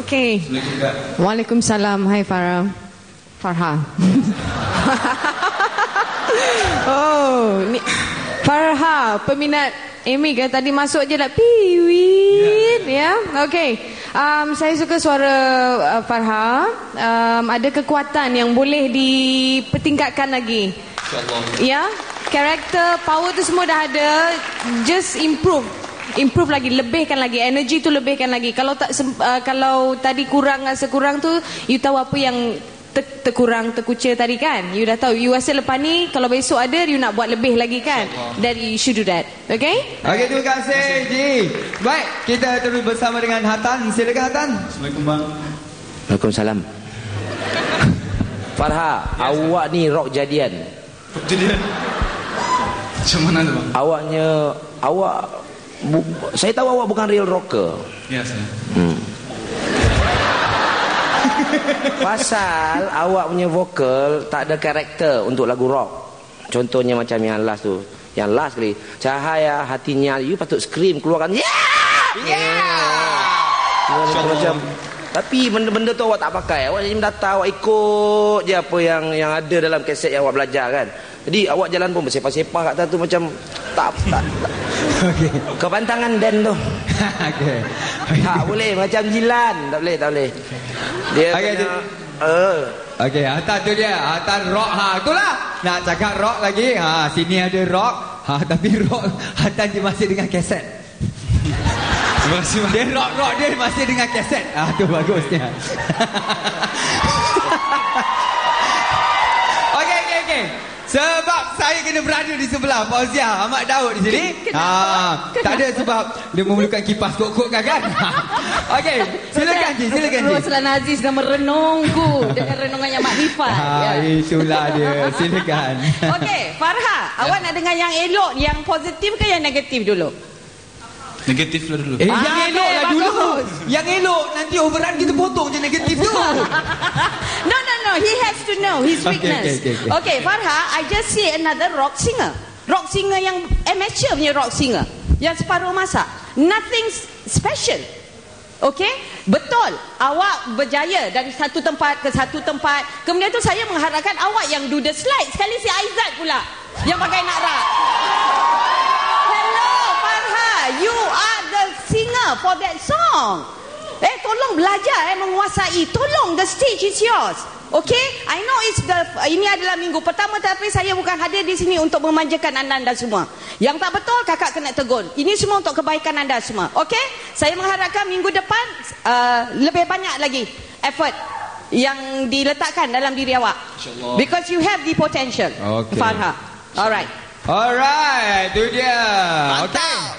Okey. Waalaikumsalam. Hai Farah. Farha. oh, ni Farha, peminat Amy kan tadi masuk je lah piwin ya. Yeah. Okey. Um, saya suka suara uh, Farha. Um, ada kekuatan yang boleh dipertingkatkan lagi. InsyaAllah. Ya, karakter, power tu semua dah ada. Just improve. Improve lagi, lebihkan lagi. Energy tu lebihkan lagi. Kalau tak uh, kalau tadi kurang rasa kurang tu, you tahu apa yang ter- terkurang, terkucil tadi kan? You dah tahu. You rasa lepas ni, kalau besok ada, you nak buat lebih lagi kan? Then you should do that. Okay? Okey, terima kasih Ji. Baik, kita terus bersama dengan Hatan. Silakan Hatan. Assalamualaikum bang. Waalaikumsalam. Farha, awak ni rock jadian. Jadi macam mana tu bang? Awaknya awak bu, saya tahu awak bukan real rocker. Ya saya. Hmm. Pasal awak punya vokal tak ada karakter untuk lagu rock. Contohnya macam yang last tu. Yang last kali. Cahaya hatinya you patut scream keluarkan. Yeah! Yeah! Macam tapi benda-benda tu awak tak pakai. Awak jadi datang awak ikut je apa yang yang ada dalam kaset yang awak belajar kan. Jadi awak jalan pun bersepah-sepah kat tu macam tak tak. tak. Okey. Kepantangan dan tu. Okey. Tak boleh macam jilan. Tak boleh, tak boleh. Dia Okey, kena dia- eh Okey, Hatan tu dia. Hatan rock. Ha, itulah. Nak cakap rock lagi. Ha, sini ada rock. Ha, tapi rock Hatan dia masih dengan kaset. Terima kasih. Dia rock-rock dia masih dengan kaset. Ah, tu bagusnya. okey, okey, okey. Sebab saya kena berada di sebelah Fauzia Ahmad Daud di sini. Kenapa? tak ada sebab dia memerlukan kipas kok-kok kan kan. okey, silakan Ji, silakan Ji. Roslan Aziz dan merenungku dengan renungan yang makrifat. Ha, Ya. itulah dia. Silakan. Okey, Farha, awak nak dengar yang elok, yang positif ke yang negatif dulu? Negatif lah dulu. Eh, Ah, yang elok lah dulu. bagus. Yang elok nanti overrun kita potong je negatif tu. to know his Okay, weakness. okay, okay, okay. okay, Farha, I just see another rock singer. Rock singer yang amateur punya rock singer. Yang separuh masa. Nothing special. Okay? Betul. Awak berjaya dari satu tempat ke satu tempat. Kemudian tu saya mengharapkan awak yang do the slide. Sekali si Aizat pula. Yang pakai nak rap. Hello, Farha. You are the singer for that song. Eh, tolong belajar eh menguasai. Tolong the stage is yours. Okay? I know it's the ini adalah minggu pertama tapi saya bukan hadir di sini untuk memanjakan anda anda semua. Yang tak betul kakak kena tegur. Ini semua untuk kebaikan anda semua. Okay? Saya mengharapkan minggu depan uh, lebih banyak lagi effort yang diletakkan dalam diri awak. InsyaAllah. Because you have the potential. Okay. Farha. Alright. Alright, tu dia. Okey.